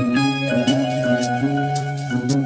Thank you.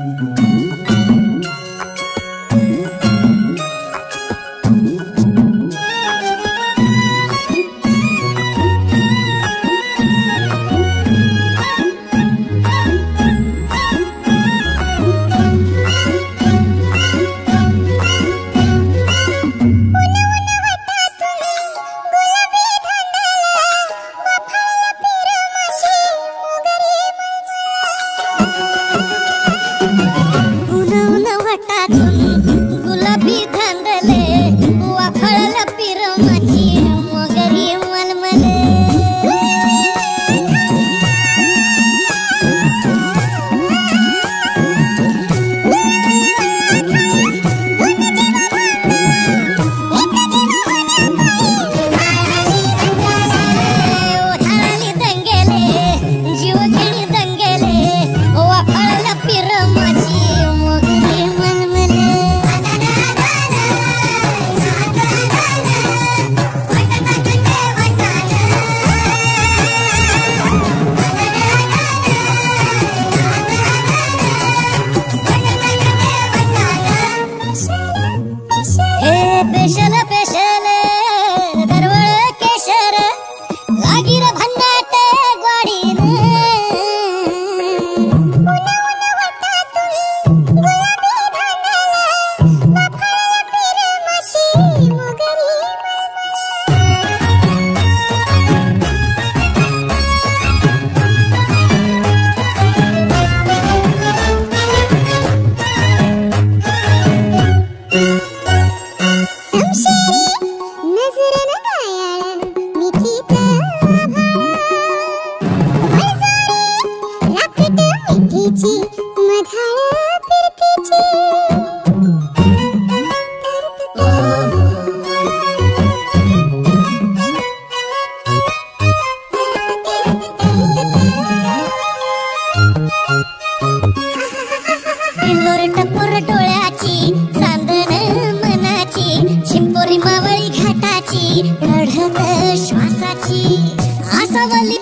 मिठीची मधाळ फिरतीची चिंपोरी मावळी घाटाची लढत श्वासाची. आसावली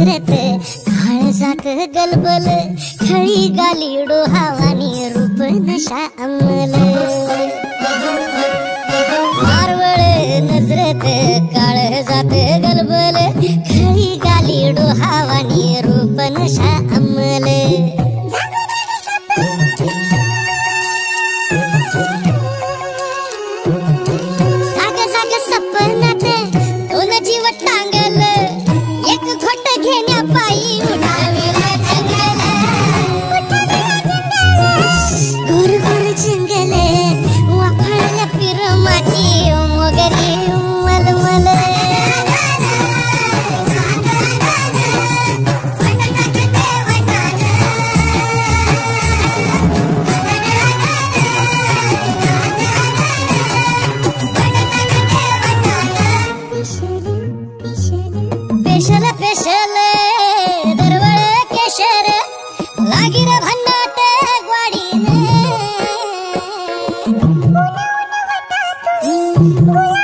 ಹಸ್ರತ್ ತಾಳಸಾಕ ಗಲ್ಬಲ ಗಾಲಿಡು ಹವಾನಿ ರೂಪ ನಶಾ ಅಮಲ ಮಾರ್ವಳ ನಸ್ರತ್ ಕಾಳಸಾಕ ಗಲ್ಬಲ ಗಾಲಿಡು ಹವಾನಿ ರೂಪ ನಶಾ ಅಮಲ Ура!